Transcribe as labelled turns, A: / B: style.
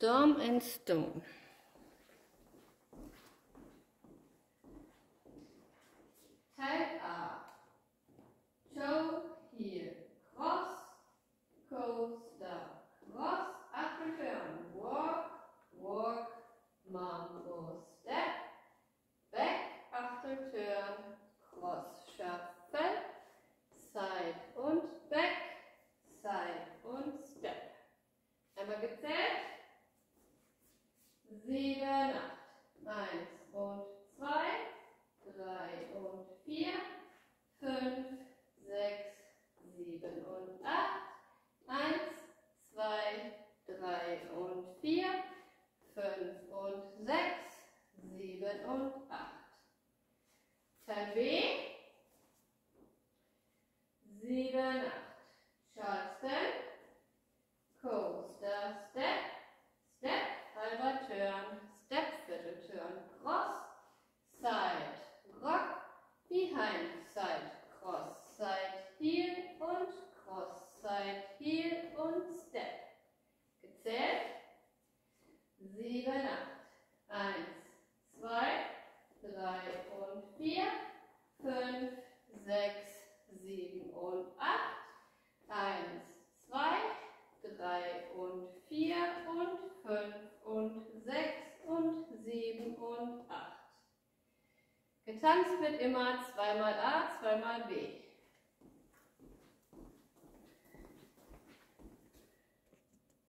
A: Storm and Stone.
B: Teil A. Joe heel, cross, coaster, cross, up return, walk, walk, mambo, step, back after turn, cross, shuffle, side und back, side und step. Einmal gezählt. 7, 8, 1 und 2, 3 und 4, 5, 6, 7 und 8, 1, 2, 3 und 4, 5 und 6, 7 und 8. turn, step, viertel turn, cross, side, rock, behind, side, cross, side, heel und cross, side, heel und step. Gezählt. Sieben, acht. Eins, zwei, drei und vier, fünf, sechs, sieben und acht. Eins, zwei, drei und vier und fünf und sechs und sieben Getanzt wird immer zweimal A, zweimal B.